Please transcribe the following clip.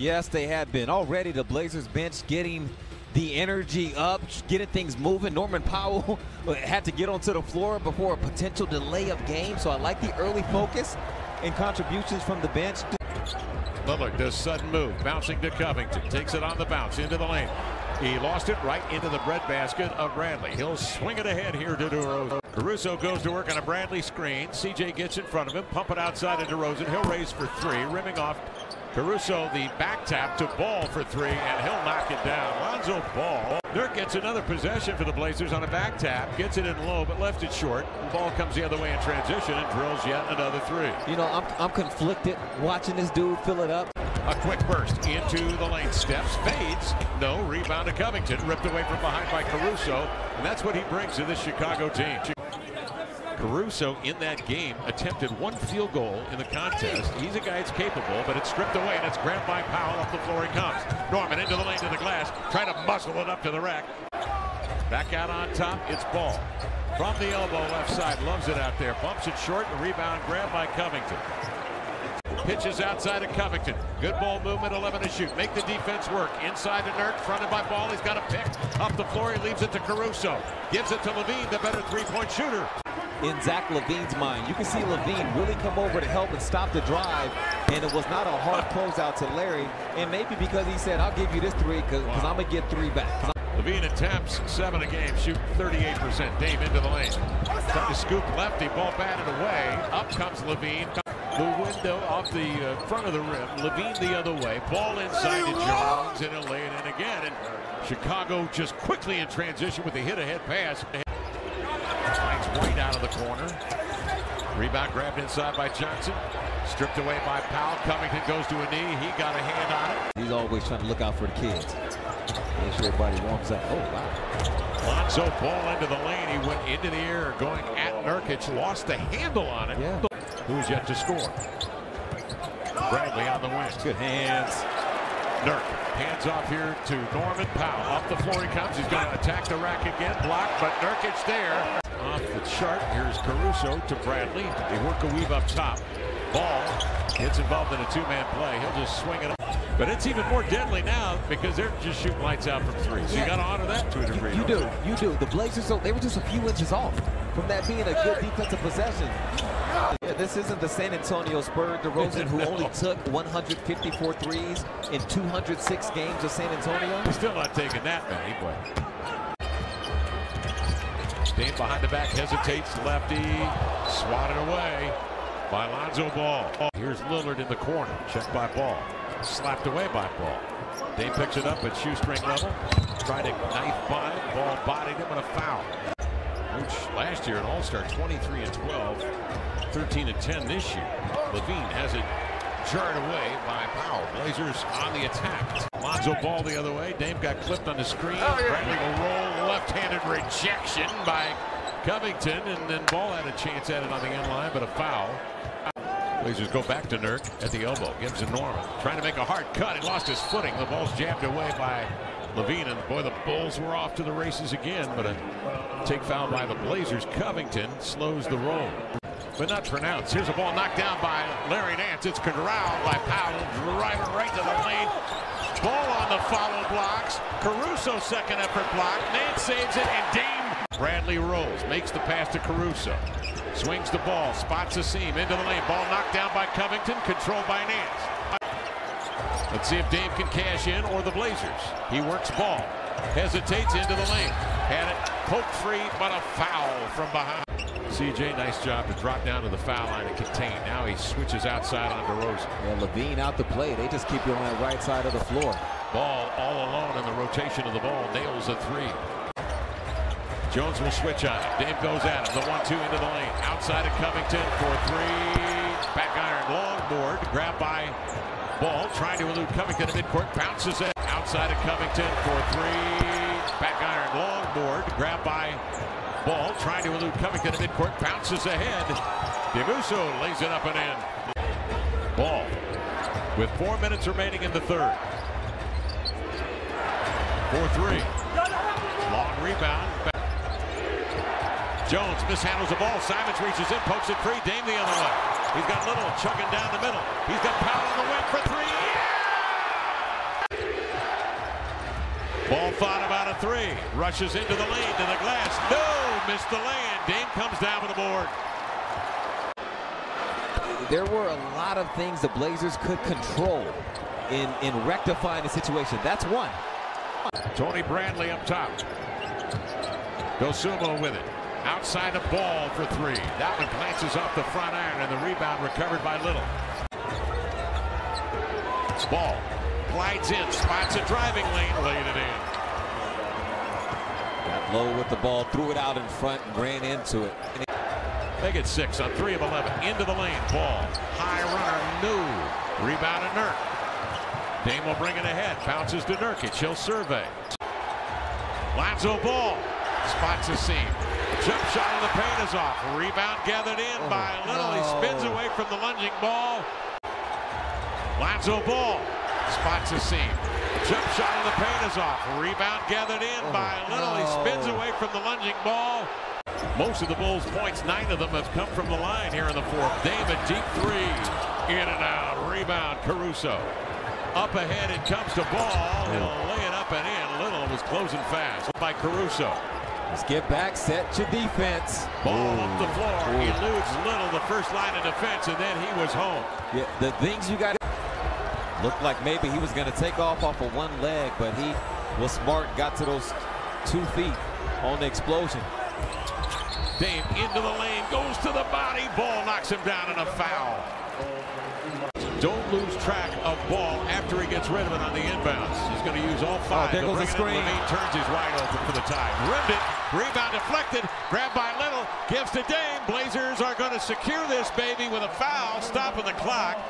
Yes, they have been. Already the Blazers bench getting the energy up, getting things moving. Norman Powell had to get onto the floor before a potential delay of game. So I like the early focus and contributions from the bench. Lillard does sudden move, bouncing to Covington, takes it on the bounce into the lane. He lost it right into the breadbasket of Bradley. He'll swing it ahead here to DeRozan. Caruso goes to work on a Bradley screen. CJ gets in front of him, pump it outside of DeRozan. He'll raise for three, rimming off Caruso, the back tap to Ball for three, and he'll knock it down. Lonzo Ball. Nurk gets another possession for the Blazers on a back tap, gets it in low, but left it short. Ball comes the other way in transition and drills yet another three. You know, I'm, I'm conflicted watching this dude fill it up. A quick burst into the lane, steps, fades, no, rebound to Covington, ripped away from behind by Caruso, and that's what he brings to this Chicago team. Caruso in that game attempted one field goal in the contest. He's a guy that's capable, but it's stripped away and it's grabbed by Powell. Up the floor he comes. Norman into the lane to the glass, trying to muscle it up to the rack. Back out on top, it's Ball. From the elbow left side, loves it out there. Bumps it short, the rebound grabbed by Covington. Pitches outside of Covington. Good ball movement, 11 to shoot. Make the defense work. Inside to Nurk, fronted by Ball. He's got a pick. Up the floor, he leaves it to Caruso. Gives it to LaVine, the better three-point shooter in Zach LaVine's mind. You can see LaVine really come over to help and stop the drive, and it was not a hard closeout to Larry, and maybe because he said, I'll give you this three because wow. I'm going to get three back. LaVine attempts seven a game, shoot 38%. Dame into the lane. Trying to scoop lefty, ball batted away. Up comes LaVine. The window off the uh, front of the rim. LaVine the other way. Ball inside to Jones, and he'll lay it in again. And Chicago just quickly in transition with a hit-ahead pass. White out of the corner. Rebound grabbed inside by Johnson. Stripped away by Powell. Covington goes to a knee. He got a hand on it. He's always trying to look out for the kids. Make sure everybody warms up. Oh, wow. Lonzo ball into the lane. He went into the air going at Nurkic. Lost the handle on it. Yeah. Who's yet to score? Bradley on the wing. Good hands. Nurk hands off here to Norman Powell. Off the floor he comes. He's going to attack the rack again. Blocked, but Nurkic there. Off the chart. Here's Caruso to Bradley. They work a weave up top. Ball gets involved in a two-man play. He'll just swing it up. But it's even more deadly now because they're just shooting lights out from three. So yeah. you got to honor that to a degree. You, you do. You do. The Blazers, so they were just a few inches off from that being a good defensive possession. Yeah, this isn't the San Antonio Spurs, DeRozan, who only took 154 threes in 206 games of San Antonio. He's still not taking that many, but Dame behind the back hesitates. Lefty swatted away by Lonzo Ball. Here's Lillard in the corner. Checked by Ball. Slapped away by Ball. Dame picks it up at shoestring level. Tried to knife by. Ball bodied him and a foul. Which last year an All-Star 23 and 12, 13 and 10 this year. LaVine has it jarred away by Powell. Blazers on the attack. Lonzo ball the other way. Dame got clipped on the screen. Oh, yeah. Bradley will roll. Left-handed rejection by Covington. And then Ball had a chance at it on the end line, but a foul. Blazers go back to Nurk at the elbow. Gives to Norman. Trying to make a hard cut. He lost his footing. The ball's jabbed away by LaVine. And boy, the Bulls were off to the races again. But a take foul by the Blazers. Covington slows the roll but not pronounced. Here's a ball knocked down by Larry Nance. It's corralled by Powell, driving right to the lane. Ball on the follow blocks. Caruso second effort block. Nance saves it, and Dame Bradley rolls, makes the pass to Caruso. Swings the ball, spots a seam into the lane. Ball knocked down by Covington, controlled by Nance. Let's see if Dame can cash in or the Blazers. He works ball, hesitates into the lane. Had it poked free, but a foul from behind. CJ, nice job to drop down to the foul line and contain. Now he switches outside on DeRozan. Yeah, LaVine out the play. They just keep you on that right side of the floor. Ball all alone in the rotation of the ball. Nails a three. Jones will switch on it. Dame goes at him. The one-two into the lane. Outside of Covington for three. Back iron long board. Grabbed by Ball. Trying to elude Covington at midcourt. Bounces it. Outside of Covington for three. Back iron long board. Grabbed by Ball trying to elude Covington at midcourt, bounces ahead. Dosunmu lays it up and in. Ball with four minutes remaining in the third. 4-3. Long rebound. Jones mishandles the ball. Simons reaches in, pokes it free. Dame the other way. He's got Little chugging down the middle. He's got Powell on the wing for three. Yeah! Ball thought about a three. Rushes into the lane to the glass. No, missed the lane. Dame comes down with the board. There were a lot of things the Blazers could control in, in rectifying the situation. That's one. Tony Bradley up top. Dosunmu with it. Outside the ball for three. That one glances off the front iron and the rebound recovered by Little. Ball glides in, spots a driving lane, laid it in. Got low with the ball, threw it out in front and ran into it. They get six on three of 11. Into the lane. Ball. High runner. No. Rebound to Nurk. Dame will bring it ahead. Bounces to Nurkic. He'll survey. Lonzo Ball. Spots a seam. Jump shot in the paint is off. Rebound gathered in by Little. He spins oh, away from the lunging ball. Lonzo Ball. Spots a seam. Jump shot of the paint is off. Rebound gathered in oh by Little. He spins away from the lunging ball. Most of the Bulls' points, nine of them have come from the line here in the fourth. David, deep three. In and out. Rebound, Caruso. Up ahead, it comes to Ball. He'll lay it up and in. Little was closing fast by Caruso. Let's get back, set to defense. Ball up the floor. He eludes Little, the first line of defense, and then he was home. Yeah, the things you got looked like maybe he was going to take off off of one leg, but he was smart, got to those two feet on the explosion. Dame into the lane, goes to the body. Ball knocks him down and a foul. Don't lose track of ball after he gets rid of it on the inbounds. He's going to use all oh, five. Oh, there goes the screen. LaVine turns, his wide open for the tie. Rimmed it, rebound deflected, grabbed by Little, gives to Dame. Blazers are going to secure this baby with a foul, stopping the clock.